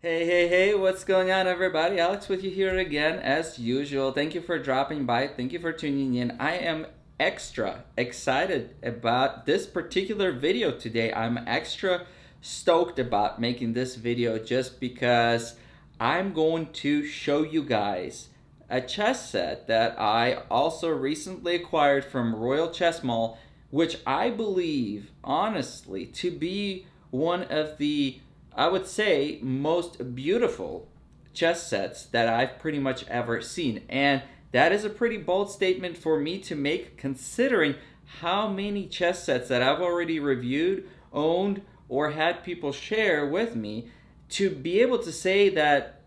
Hey, hey, hey, what's going on, everybody? Alex with you here again, as usual. Thank you for dropping by. Thank you for tuning in. I am extra excited about this particular video today. I'm extra stoked about making this video just because I'm going to show you guys a chess set that I also recently acquired from Royal Chess Mall, which I believe, honestly, to be one of the I would say, most beautiful chess sets that I've pretty much ever seen. And that is a pretty bold statement for me to make considering how many chess sets that I've already reviewed, owned, or had people share with me to be able to say that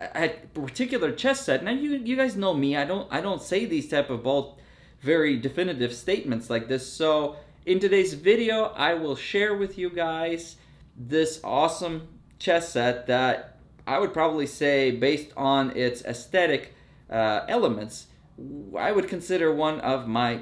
a particular chess set now you you guys know me I don't I don't say these type of bold very definitive statements like this so in today's video I will share with you guys this awesome chess set that I would probably say, based on its aesthetic uh, elements, I would consider one of my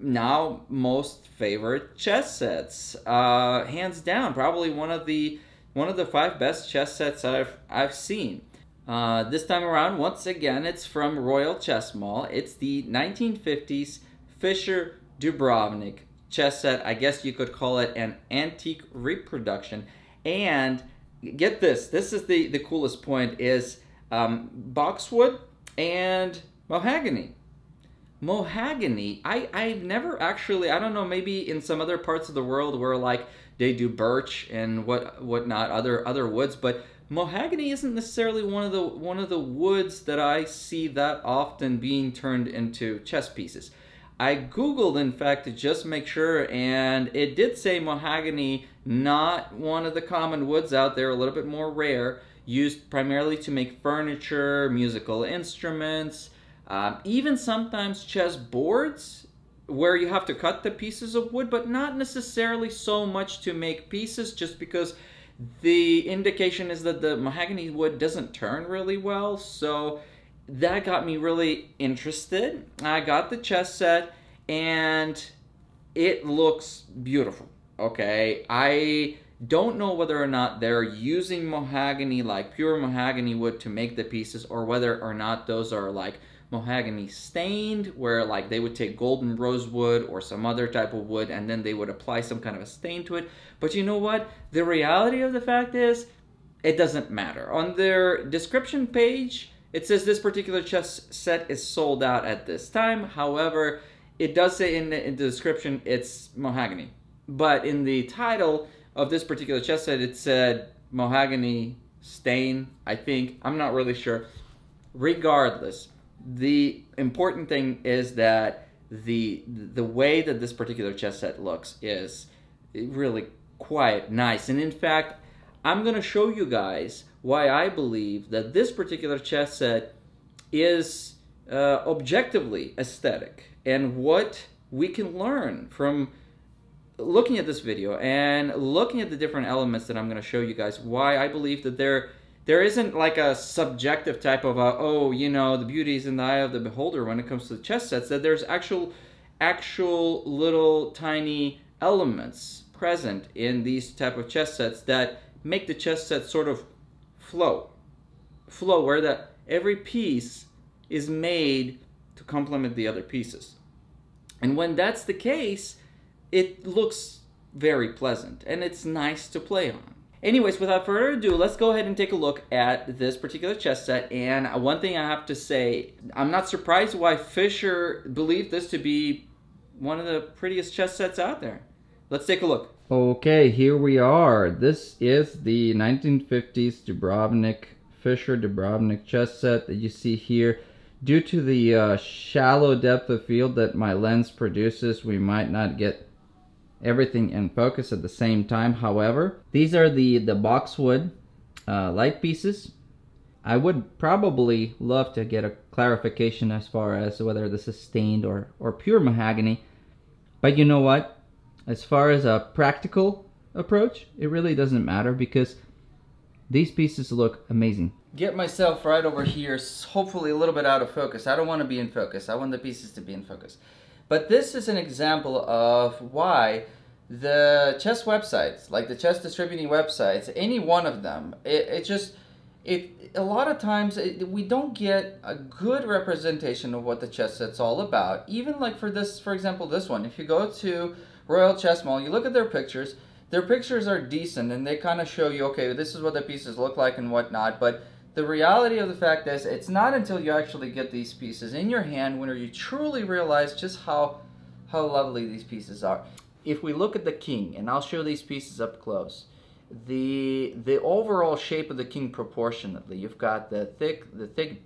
now most favorite chess sets. Uh, hands down, probably one of the one of the five best chess sets I've I've seen. Uh, this time around, once again, it's from Royal Chess Mall. It's the 1950s Fischer Dubrovnik chess set. I guess you could call it an antique reproduction. And get this, this is the, the coolest point, is um, boxwood and mahogany. Mahogany, I, I've never actually, I don't know, maybe in some other parts of the world where like they do birch and what whatnot, other other woods, but mahogany isn't necessarily one of the one of the woods that I see that often being turned into chess pieces. I googled, in fact, to just make sure, and it did say mahogany, not one of the common woods out there, a little bit more rare, used primarily to make furniture, musical instruments, um, even sometimes chess boards, where you have to cut the pieces of wood, but not necessarily so much to make pieces, just because the indication is that the mahogany wood doesn't turn really well. So that got me really interested. I got the chess set and it looks beautiful. Okay, I don't know whether or not they're using mahogany, like pure mahogany wood, to make the pieces, or whether or not those are like mahogany stained, where like they would take golden rosewood or some other type of wood and then they would apply some kind of a stain to it. But you know what? The reality of the fact is, it doesn't matter. On their description page, it says this particular chess set is sold out at this time. However, it does say in the, in the description it's mahogany. But in the title of this particular chess set, it said mahogany stain, I think. I'm not really sure. Regardless, the important thing is that the the way that this particular chess set looks is really quite nice. And in fact, I'm going to show you guys why I believe that this particular chess set is uh, objectively aesthetic and what we can learn from looking at this video and looking at the different elements that I'm going to show you guys why I believe that there there isn't like a subjective type of a, oh you know the beauty is in the eye of the beholder when it comes to the chess sets that there's actual actual little tiny elements present in these type of chess sets that make the chess set sort of flow. Flow where that every piece is made to complement the other pieces. And when that's the case, it looks very pleasant and it's nice to play on. Anyways, without further ado, let's go ahead and take a look at this particular chess set. And one thing I have to say, I'm not surprised why Fischer believed this to be one of the prettiest chess sets out there. Let's take a look. Okay, here we are. This is the 1950s Dubrovnik, Fischer Dubrovnik chess set that you see here. Due to the uh, shallow depth of field that my lens produces, we might not get everything in focus at the same time. However, these are the, the boxwood uh, light pieces. I would probably love to get a clarification as far as whether this is stained or, or pure mahogany. But you know what? As far as a practical approach, it really doesn't matter because these pieces look amazing. Get myself right over here, hopefully a little bit out of focus. I don't want to be in focus. I want the pieces to be in focus. But this is an example of why the chess websites, like the chess distributing websites, any one of them, it, it just it a lot of times it, we don't get a good representation of what the chess set's all about. Even like for this, for example, this one. If you go to Royal Chess Mall, you look at their pictures. Their pictures are decent, and they kind of show you, okay, this is what the pieces look like and whatnot. But the reality of the fact is, it's not until you actually get these pieces in your hand when you truly realize just how how lovely these pieces are. If we look at the king, and I'll show these pieces up close, the the overall shape of the king proportionately, you've got the thick the thick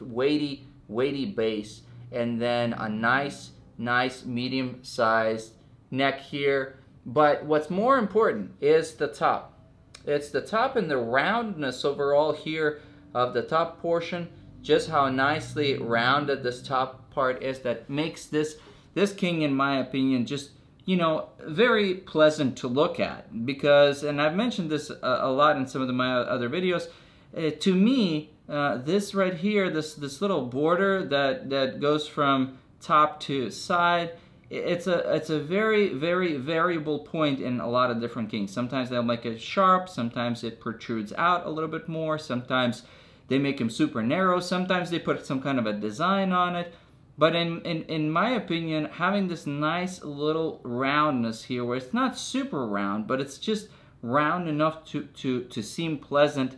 weighty weighty base, and then a nice nice medium sized neck here. But what's more important is the top. It's the top and the roundness overall here of the top portion, just how nicely rounded this top part is that makes this, this king, in my opinion, just, you know, very pleasant to look at. Because, and I've mentioned this a, a lot in some of the, my other videos, uh, to me, uh, this right here, this, this little border that, that goes from top to side, it's a it's a very very variable point in a lot of different kings. Sometimes they'll make it sharp, sometimes it protrudes out a little bit more, sometimes they make them super narrow, sometimes they put some kind of a design on it. But in, in, in my opinion, having this nice little roundness here where it's not super round, but it's just round enough to, to, to seem pleasant,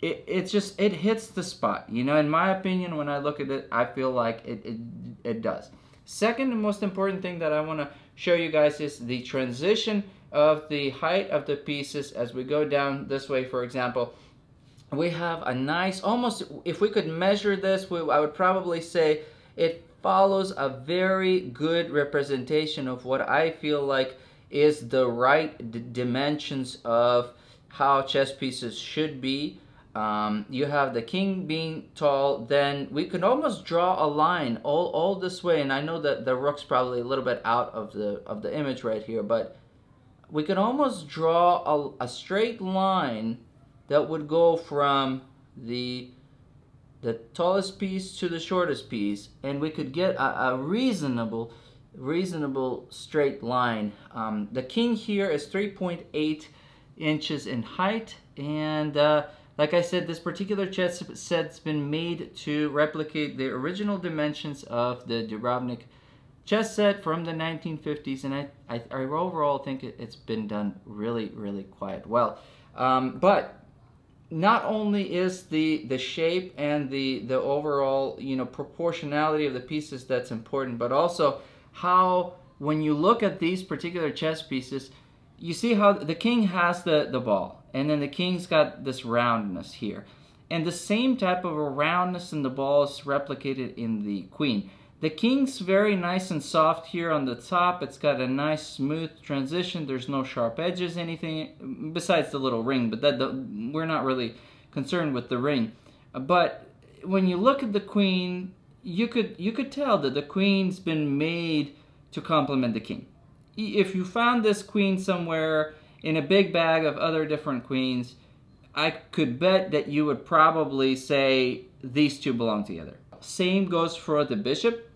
it, it's just, it hits the spot. You know, in my opinion, when I look at it, I feel like it, it, it does. Second most important thing that I want to show you guys is the transition of the height of the pieces as we go down this way, for example. We have a nice, almost, if we could measure this, we, I would probably say it follows a very good representation of what I feel like is the right dimensions of how chess pieces should be um, you have the king being tall, then we could almost draw a line all, all this way, and I know that the rook's probably a little bit out of the, of the image right here, but we could almost draw a, a straight line that would go from the the tallest piece to the shortest piece, and we could get a, a reasonable reasonable straight line. Um, the king here is 3.8 inches in height, and uh, like I said, this particular chess set's been made to replicate the original dimensions of the Dubrovnik chess set from the 1950s, and I, I, I overall think it, has been done really, really quite well. Um, but not only is the the shape and the the overall you know proportionality of the pieces that's important, but also how when you look at these particular chess pieces, you see how the king has the the ball and then the king's got this roundness here. And the same type of a roundness in the ball is replicated in the queen. The king's very nice and soft here on the top. It's got a nice smooth transition. There's no sharp edges, anything besides the little ring, but that the, we're not really concerned with the ring. But when you look at the queen, you could you could tell that the queen's been made to complement the king. If you found this queen somewhere in a big bag of other different queens, I could bet that you would probably say these two belong together. Same goes for the bishop.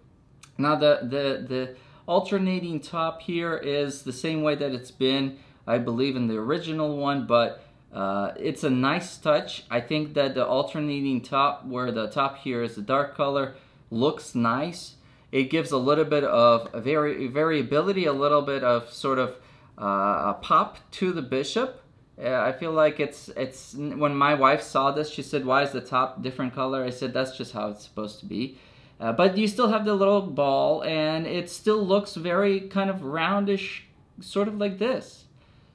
Now the, the, the alternating top here is the same way that it's been, I believe, in the original one, but uh, it's a nice touch. I think that the alternating top, where the top here is a dark color, looks nice. It gives a little bit of vari variability, a little bit of sort of uh, a pop to the bishop. Uh, I feel like it's it's when my wife saw this, she said, "Why is the top different color?" I said, "That's just how it's supposed to be." Uh, but you still have the little ball, and it still looks very kind of roundish, sort of like this.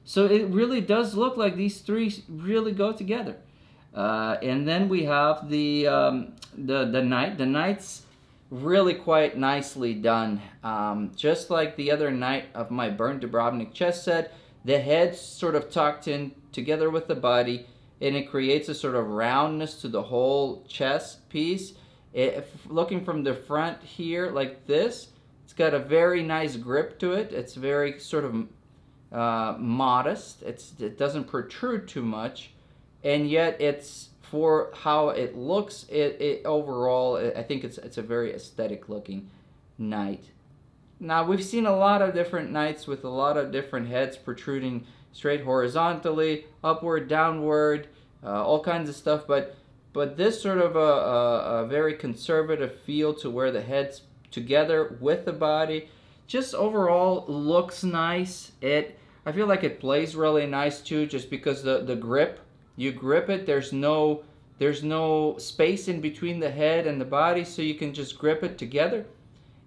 So it really does look like these three really go together. Uh, and then we have the um, the the knight. The knight's really quite nicely done. Um, just like the other knight of my Burnt Dubrovnik chess set, the head's sort of tucked in together with the body and it creates a sort of roundness to the whole chess piece. It, looking from the front here like this, it's got a very nice grip to it. It's very sort of uh, modest. It's, it doesn't protrude too much and yet it's for how it looks, it, it overall, I think it's it's a very aesthetic looking knight. Now we've seen a lot of different knights with a lot of different heads protruding straight horizontally, upward, downward, uh, all kinds of stuff. But but this sort of a, a, a, very conservative feel to where the head's together with the body, just overall looks nice. It I feel like it plays really nice too, just because the the grip you grip it. There's no there's no space in between the head and the body, so you can just grip it together.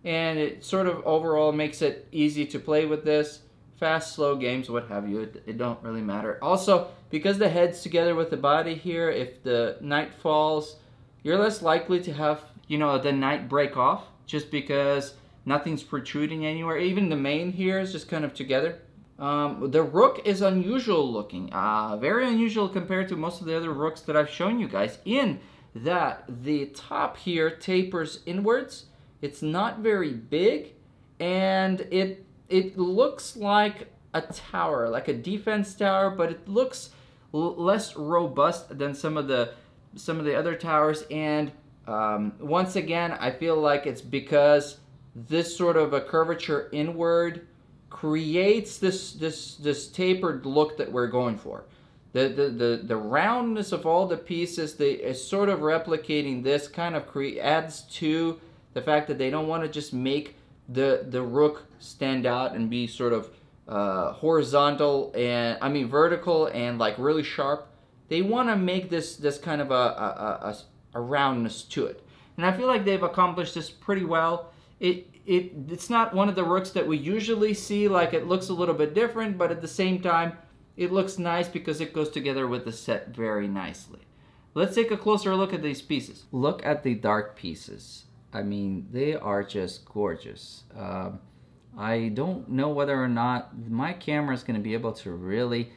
And it sort of overall makes it easy to play with this. Fast, slow games, what have you, it, it don't really matter. Also, because the head's together with the body here, if the knight falls, you're less likely to have, you know, the knight break off just because nothing's protruding anywhere. Even the mane here is just kind of together. Um, the rook is unusual looking, uh, very unusual compared to most of the other rooks that I've shown you guys in that the top here tapers inwards. It's not very big and it it looks like a tower, like a defense tower, but it looks less robust than some of the some of the other towers and um, once again I feel like it's because this sort of a curvature inward creates this this this tapered look that we're going for. The the the, the roundness of all the pieces they is sort of replicating this kind of cre- adds to the fact that they don't want to just make the the rook stand out and be sort of uh, horizontal and I mean vertical and like really sharp. They want to make this this kind of a, a, a, a roundness to it, and I feel like they've accomplished this pretty well. It it it's not one of the rooks that we usually see. Like it looks a little bit different, but at the same time, it looks nice because it goes together with the set very nicely. Let's take a closer look at these pieces. Look at the dark pieces. I mean, they are just gorgeous. Um, I don't know whether or not my camera is going to be able to really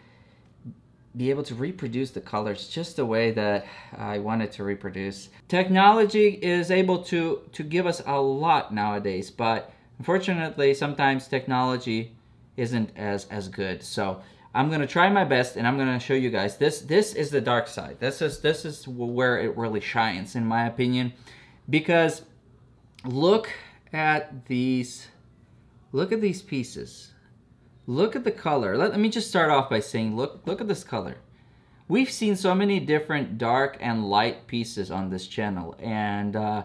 be able to reproduce the colors just the way that I wanted to reproduce. Technology is able to, to give us a lot nowadays, but unfortunately sometimes technology isn't as, as good. So I'm gonna try my best and I'm gonna show you guys. This this is the dark side. This is this is where it really shines in my opinion. Because look at these look at these pieces. Look at the color. Let, let me just start off by saying, look, look at this color. We've seen so many different dark and light pieces on this channel, and uh,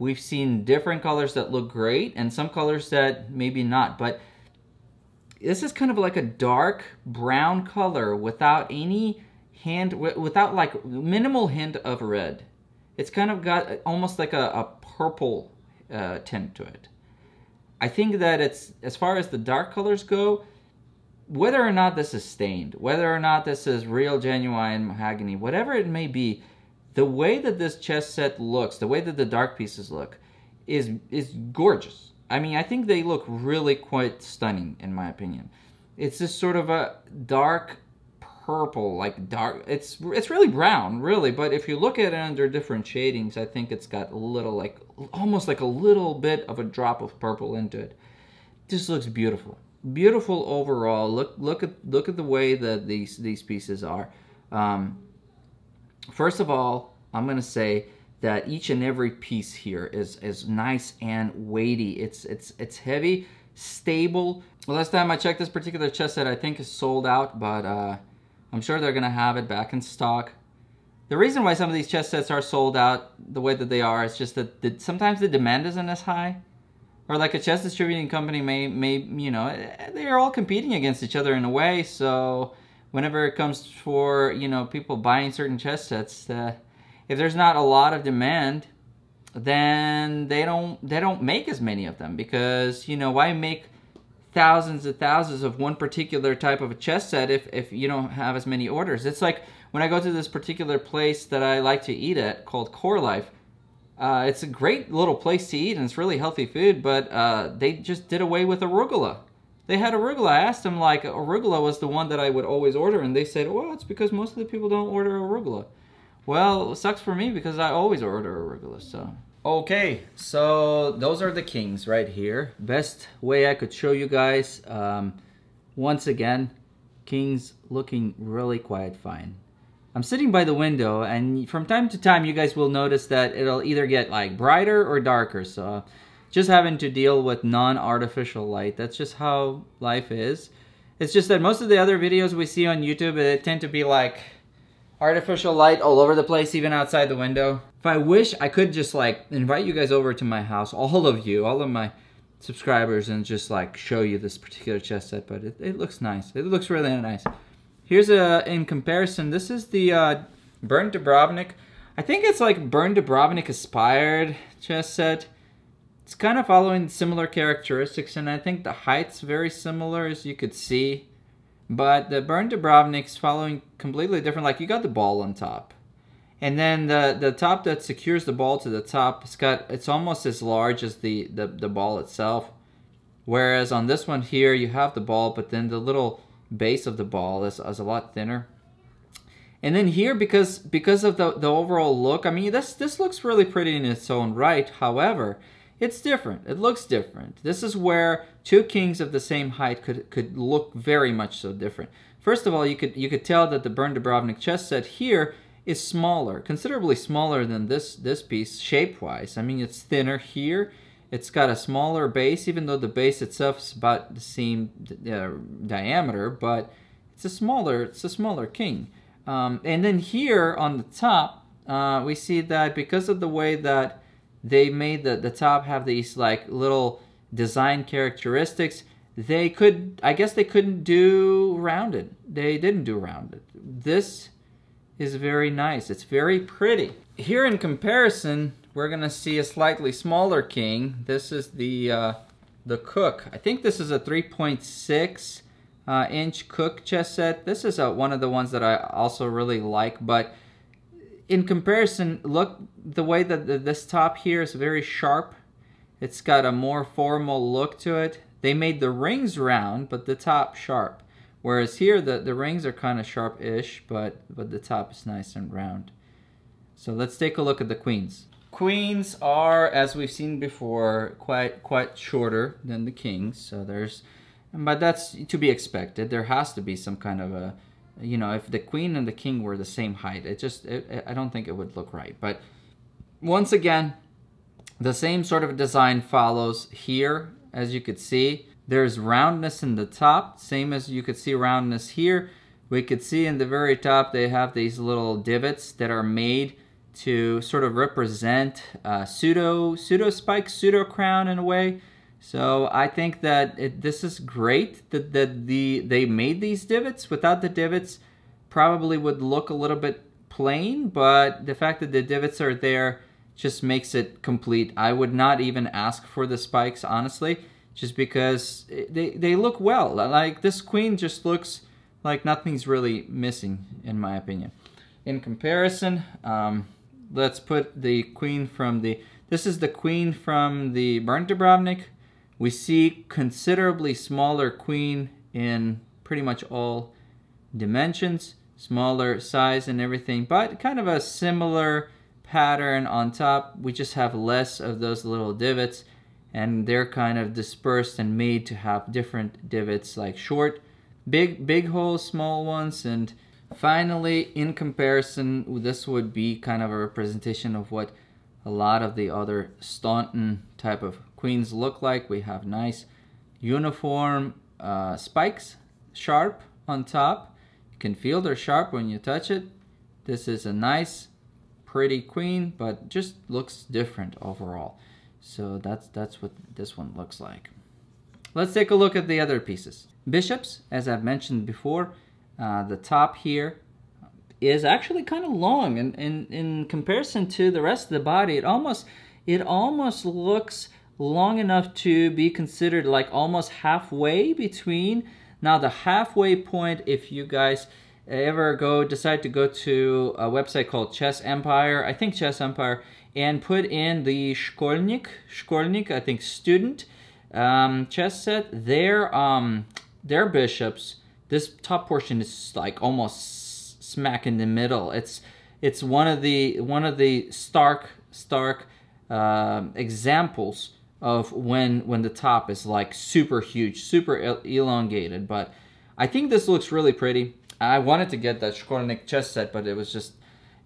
we've seen different colors that look great and some colors that maybe not, but this is kind of like a dark brown color without any hint, without like minimal hint of red. It's kind of got almost like a, a purple uh, tint to it. I think that it's, as far as the dark colors go, whether or not this is stained, whether or not this is real genuine mahogany, whatever it may be, the way that this chess set looks, the way that the dark pieces look, is is gorgeous. I mean, I think they look really quite stunning in my opinion. It's this sort of a dark purple, like dark. It's it's really brown, really. But if you look at it under different shadings, I think it's got a little like almost like a little bit of a drop of purple into it. This looks beautiful beautiful overall. Look look at look at the way that these these pieces are. Um, first of all, I'm gonna say that each and every piece here is is nice and weighty. It's it's it's heavy, stable. last time I checked this particular chess set, I think is sold out, but uh, I'm sure they're gonna have it back in stock. The reason why some of these chess sets are sold out the way that they are is just that the, sometimes the demand isn't as high or like a chess distributing company may may you know they're all competing against each other in a way so whenever it comes for you know people buying certain chess sets uh, if there's not a lot of demand then they don't they don't make as many of them because you know why make thousands and thousands of one particular type of a chess set if, if you don't have as many orders? It's like when i go to this particular place that i like to eat at called CoreLife uh, it's a great little place to eat and it's really healthy food, but uh, they just did away with arugula. They had arugula. I asked them, like, arugula was the one that I would always order, and they said, well, it's because most of the people don't order arugula. Well, it sucks for me because I always order arugula, so. Okay, so those are the kings right here. Best way I could show you guys. Um, once again, kings looking really quite fine. I'm sitting by the window, and from time to time, you guys will notice that it'll either get like brighter or darker. So just having to deal with non-artificial light. That's just how life is. It's just that most of the other videos we see on YouTube, they tend to be like artificial light all over the place, even outside the window. If I wish, I could just like invite you guys over to my house, all of you, all of my subscribers, and just like show you this particular chess set, but it, it looks nice. It looks really nice. Here's a, in comparison, this is the uh, Burnt Dubrovnik. I think it's like Burn Dubrovnik aspired chess set. It's kind of following similar characteristics, and I think the height's very similar, as you could see. But the Burnt Dubrovnik's following completely different. Like, you got the ball on top. And then the, the top that secures the ball to the top, it's got it's almost as large as the, the, the ball itself. Whereas on this one here, you have the ball, but then the little base of the ball is, is a lot thinner. And then here, because because of the, the overall look, I mean, this, this looks really pretty in its own right. However, it's different. It looks different. This is where two kings of the same height could, could look very much so different. First of all, you could you could tell that the Burnt Dubrovnik chess set here is smaller, considerably smaller than this, this piece shape-wise. I mean, it's thinner here. It's got a smaller base, even though the base itself is about the same uh, diameter, but it's a smaller, it's a smaller king. Um, and then here on the top, uh, we see that because of the way that they made the, the top have these like little design characteristics, they could, I guess they couldn't do rounded. They didn't do rounded. This is very nice. It's very pretty. Here in comparison, we're gonna see a slightly smaller king. This is the uh, the Cooke. I think this is a 3.6 uh, inch Cooke chess set. This is a, one of the ones that I also really like, but in comparison, look the way that the, this top here is very sharp. It's got a more formal look to it. They made the rings round, but the top sharp. Whereas here, the, the rings are kind of sharp-ish, but, but the top is nice and round. So let's take a look at the queens. Queens are, as we've seen before, quite quite shorter than the kings. So there's, but that's to be expected. There has to be some kind of a, you know, if the queen and the king were the same height, it just, it, I don't think it would look right. But once again, the same sort of design follows here, as you could see. There's roundness in the top, same as you could see roundness here. We could see in the very top they have these little divots that are made to sort of represent uh, pseudo pseudo spike, pseudo crown in a way. So I think that it, this is great that, that the they made these divots. Without the divots, probably would look a little bit plain, but the fact that the divots are there just makes it complete. I would not even ask for the spikes, honestly just because they, they look well. Like this queen just looks like nothing's really missing in my opinion. In comparison, um, let's put the queen from the, this is the queen from the Burnt Dubrovnik. We see considerably smaller queen in pretty much all dimensions, smaller size and everything, but kind of a similar pattern on top. We just have less of those little divots and they're kind of dispersed and made to have different divots like short, big, big holes, small ones, and finally in comparison this would be kind of a representation of what a lot of the other Staunton type of queens look like. We have nice uniform uh, spikes, sharp on top. You can feel they're sharp when you touch it. This is a nice, pretty queen, but just looks different overall. So that's, that's what this one looks like. Let's take a look at the other pieces. Bishops, as I've mentioned before, uh, the top here is actually kind of long and in, in comparison to the rest of the body, it almost, it almost looks long enough to be considered like almost halfway between. Now the halfway point, if you guys ever go decide to go to a website called Chess Empire, I think Chess Empire, and put in the Shkolnik, Shkolnik, I think student um, chess set. Their um, their bishops. This top portion is like almost smack in the middle. It's it's one of the one of the stark stark uh, examples of when when the top is like super huge, super elongated. But I think this looks really pretty. I wanted to get that Shkolnik chess set, but it was just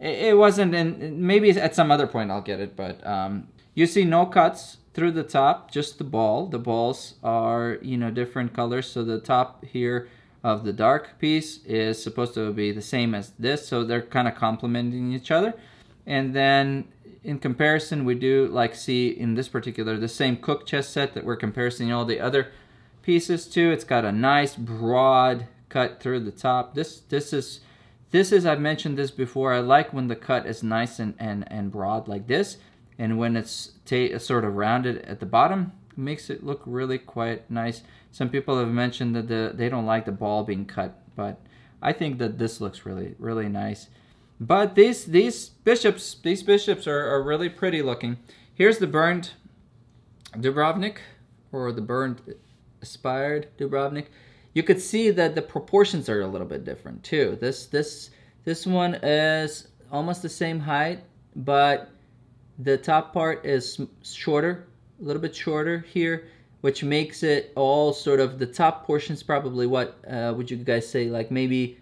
it wasn't And maybe at some other point I'll get it, but um, you see no cuts through the top, just the ball. The balls are, you know, different colors. So the top here of the dark piece is supposed to be the same as this. So they're kind of complementing each other. And then in comparison, we do like see in this particular, the same Cooke chess set that we're comparing all the other pieces to. It's got a nice broad cut through the top. This this is this is I've mentioned this before. I like when the cut is nice and and and broad like this, and when it's sort of rounded at the bottom, makes it look really quite nice. Some people have mentioned that the they don't like the ball being cut, but I think that this looks really really nice. But these these bishops these bishops are, are really pretty looking. Here's the burned Dubrovnik or the burned aspired Dubrovnik you could see that the proportions are a little bit different too. This this this one is almost the same height, but the top part is shorter, a little bit shorter here, which makes it all sort of the top portions probably what uh, would you guys say like maybe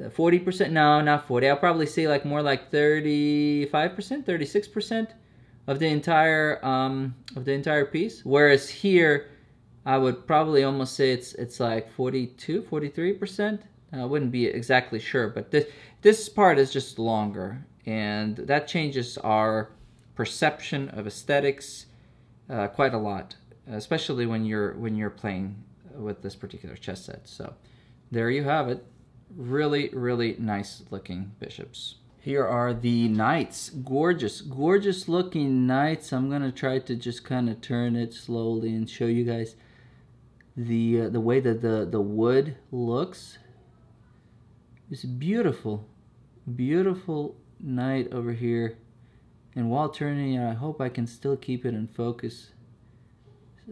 40% no not 40 I'll probably say like more like 35% 36% of the entire um, of the entire piece. Whereas here I would probably almost say it's it's like 42, 43%. I wouldn't be exactly sure, but this this part is just longer, and that changes our perception of aesthetics uh, quite a lot, especially when you're when you're playing with this particular chess set. So there you have it. Really, really nice looking bishops. Here are the knights. Gorgeous, gorgeous looking knights. I'm to try to just kind of turn it slowly and show you guys the uh, the way that the the wood looks It's beautiful beautiful knight over here and while turning it, I hope I can still keep it in focus.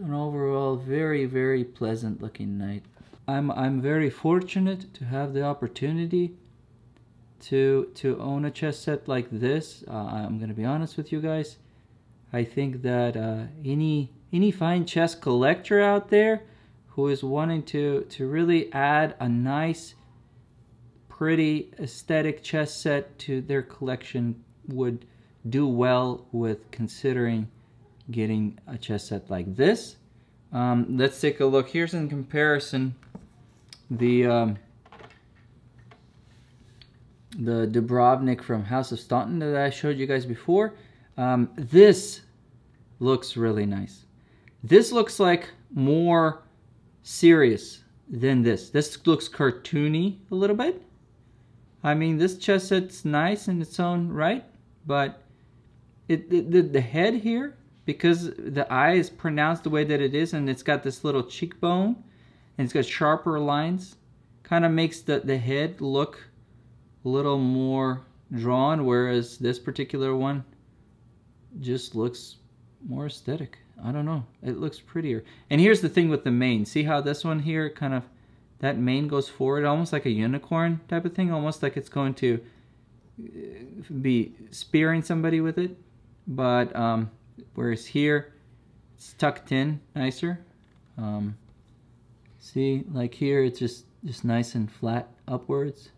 An overall very very pleasant looking knight. I'm I'm very fortunate to have the opportunity to to own a chess set like this. Uh, I'm gonna be honest with you guys. I think that uh, any any fine chess collector out there who is wanting to, to really add a nice, pretty aesthetic chess set to their collection would do well with considering getting a chess set like this. Um, let's take a look. Here's in comparison the um, the Dubrovnik from House of Staunton that I showed you guys before. Um, this looks really nice. This looks like more serious than this. This looks cartoony a little bit. I mean, this chess set's nice in its own right, but it, the, the head here, because the eye is pronounced the way that it is, and it's got this little cheekbone, and it's got sharper lines, kind of makes the, the head look a little more drawn, whereas this particular one just looks more aesthetic. I don't know. It looks prettier. And here's the thing with the mane. See how this one here kind of, that mane goes forward almost like a unicorn type of thing. Almost like it's going to uh, be spearing somebody with it. But um, whereas here, it's tucked in nicer. Um, see, like here, it's just, just nice and flat upwards.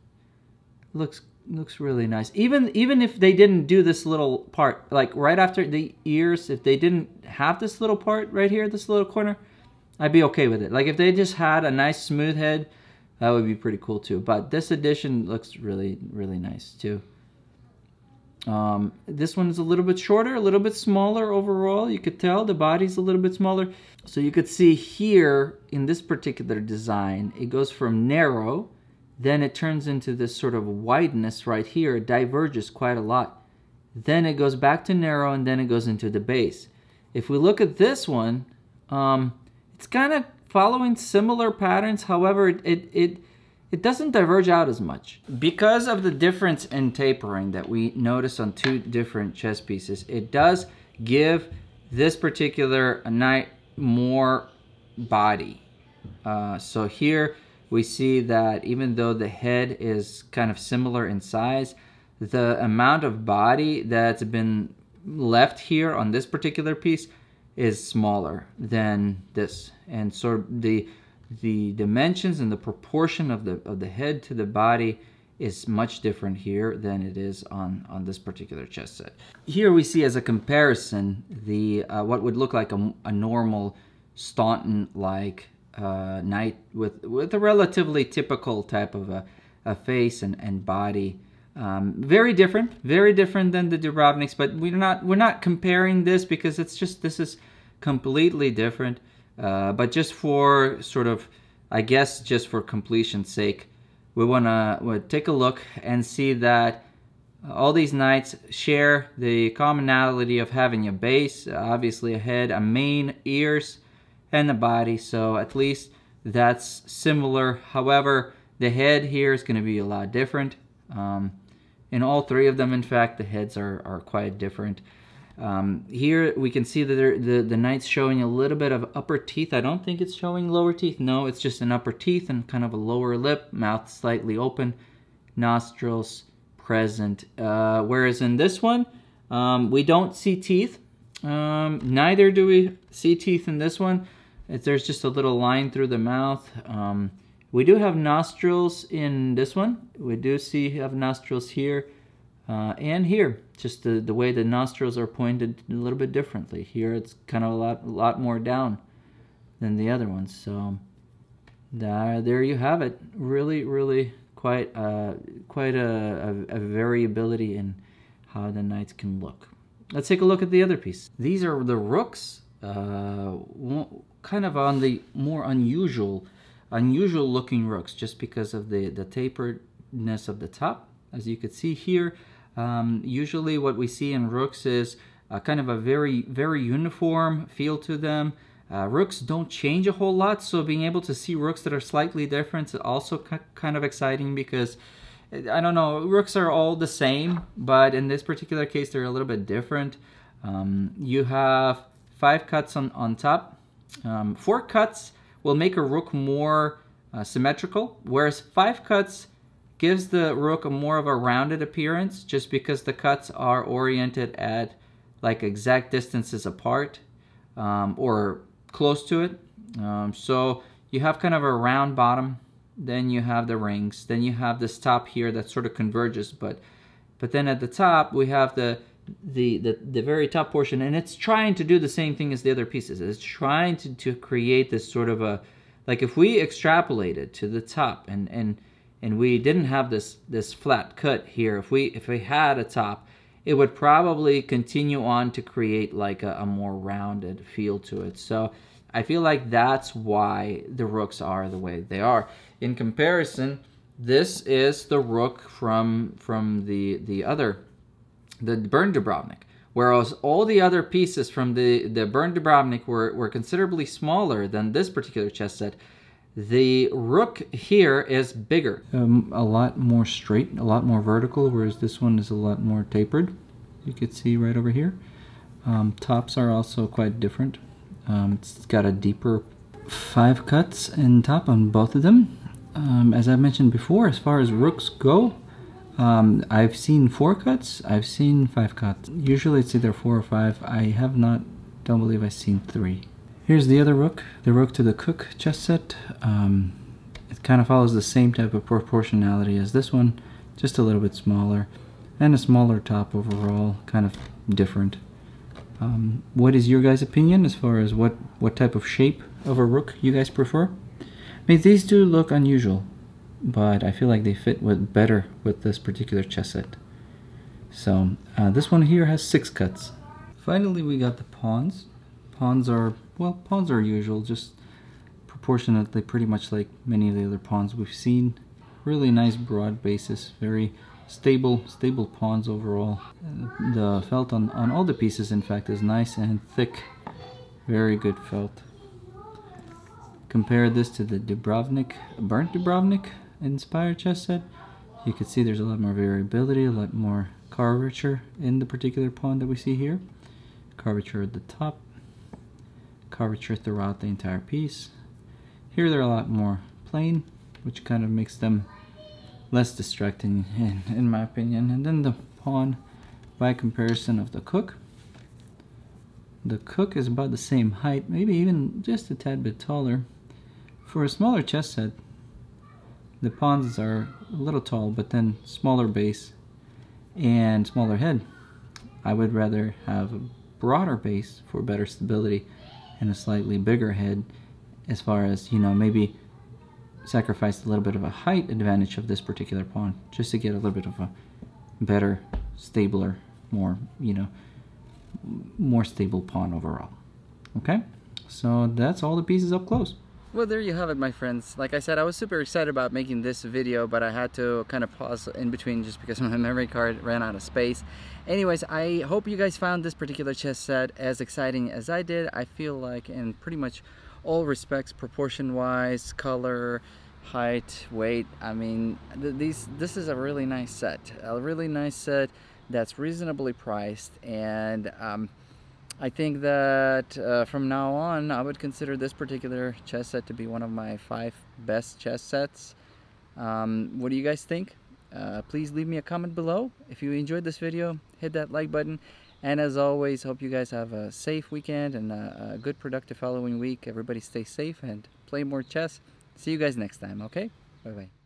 Looks looks really nice. Even even if they didn't do this little part, like right after the ears, if they didn't have this little part right here, this little corner, I'd be okay with it. Like if they just had a nice smooth head, that would be pretty cool too. But this edition looks really, really nice too. Um, this one is a little bit shorter, a little bit smaller overall. You could tell the body's a little bit smaller. So you could see here in this particular design, it goes from narrow then it turns into this sort of wideness right here, it diverges quite a lot. Then it goes back to narrow and then it goes into the base. If we look at this one, um, it's kind of following similar patterns. However, it, it, it, it doesn't diverge out as much. Because of the difference in tapering that we notice on two different chess pieces, it does give this particular knight more body. Uh, so here we see that even though the head is kind of similar in size, the amount of body that's been left here on this particular piece is smaller than this. And so the the dimensions and the proportion of the of the head to the body is much different here than it is on, on this particular chess set. Here we see as a comparison the uh, what would look like a, a normal Staunton-like uh, knight with, with a relatively typical type of a, a face and, and body. Um, very different, very different than the Dubrovniks, but we're not we're not comparing this because it's just this is completely different. Uh, but just for sort of, I guess, just for completion's sake, we want to take a look and see that all these knights share the commonality of having a base, obviously a head, a mane, ears, and a body. So at least that's similar. However, the head here is going to be a lot different. Um, in all three of them, in fact, the heads are, are quite different. Um, here we can see that the, the knight's showing a little bit of upper teeth. I don't think it's showing lower teeth. No, it's just an upper teeth and kind of a lower lip, mouth slightly open, nostrils present. Uh, whereas in this one, um, we don't see teeth. Um, neither do we see teeth in this one. It's, there's just a little line through the mouth. Um, we do have nostrils in this one. We do see have nostrils here. Uh, and here, just the, the way the nostrils are pointed a little bit differently. Here it's kind of a lot, a lot more down than the other ones. So there, there you have it. Really, really quite, uh, quite a, a, a variability in how the knights can look. Let's take a look at the other piece. These are the rooks, uh, kind of on the more unusual, unusual looking rooks, just because of the, the taperedness of the top. As you can see here, um, usually what we see in rooks is uh, kind of a very, very uniform feel to them. Uh, rooks don't change a whole lot, so being able to see rooks that are slightly different is also kind of exciting because, I don't know, rooks are all the same, but in this particular case, they're a little bit different. Um, you have five cuts on, on top. Um, four cuts will make a rook more uh, symmetrical, whereas five cuts gives the rook a more of a rounded appearance just because the cuts are oriented at like exact distances apart um, or close to it. Um, so you have kind of a round bottom, then you have the rings, then you have this top here that sort of converges, but but then at the top we have the the, the, the very top portion and it's trying to do the same thing as the other pieces. It's trying to, to create this sort of a, like if we extrapolate it to the top and, and and we didn't have this this flat cut here. If we if we had a top it would probably continue on to create like a, a more rounded feel to it. So I feel like that's why the rooks are the way they are. In comparison this is the rook from from the the other the Burnt Dubrovnik whereas all the other pieces from the the Burnt Dubrovnik were, were considerably smaller than this particular chess set the rook here is bigger. Um, a lot more straight, a lot more vertical, whereas this one is a lot more tapered. You can see right over here. Um, tops are also quite different. Um, it's got a deeper five cuts in top on both of them. Um, as I mentioned before, as far as rooks go, um, I've seen four cuts, I've seen five cuts. Usually it's either four or five. I have not, don't believe I've seen three. Here's the other rook, the rook to the Cooke chess set. Um, it kind of follows the same type of proportionality as this one, just a little bit smaller, and a smaller top overall, kind of different. Um, what is your guys' opinion as far as what, what type of shape of a rook you guys prefer? I mean, these do look unusual, but I feel like they fit with better with this particular chess set. So uh, this one here has six cuts. Finally, we got the pawns. Pawns are well, pawns are usual, just proportionately pretty much like many of the other pawns we've seen. Really nice broad basis, very stable, stable pawns overall. The felt on, on all the pieces, in fact, is nice and thick. Very good felt. Compare this to the Dubrovnik, Burnt Dubrovnik inspired chess set. You can see there's a lot more variability, a lot more curvature in the particular pawn that we see here. Curvature at the top, curvature throughout the entire piece. Here they're a lot more plain, which kind of makes them less distracting in, in my opinion. And then the pawn by comparison of the Cooke. The Cooke is about the same height, maybe even just a tad bit taller. For a smaller chess set, the pawns are a little tall, but then smaller base and smaller head. I would rather have a broader base for better stability and a slightly bigger head as far as, you know, maybe sacrifice a little bit of a height advantage of this particular pawn just to get a little bit of a better, stabler, more, you know, more stable pawn overall. Okay, so that's all the pieces up close. Well, there you have it, my friends. Like I said, I was super excited about making this video, but I had to kind of pause in between just because my memory card ran out of space. Anyways, I hope you guys found this particular chess set as exciting as I did. I feel like in pretty much all respects, proportion-wise, color, height, weight. I mean, th these this is a really nice set. A really nice set that's reasonably priced and um, I think that uh, from now on I would consider this particular chess set to be one of my five best chess sets. Um, what do you guys think? Uh, please leave me a comment below. If you enjoyed this video, hit that like button. And as always, hope you guys have a safe weekend and a, a good productive following week. Everybody stay safe and play more chess. See you guys next time, okay? Bye-bye.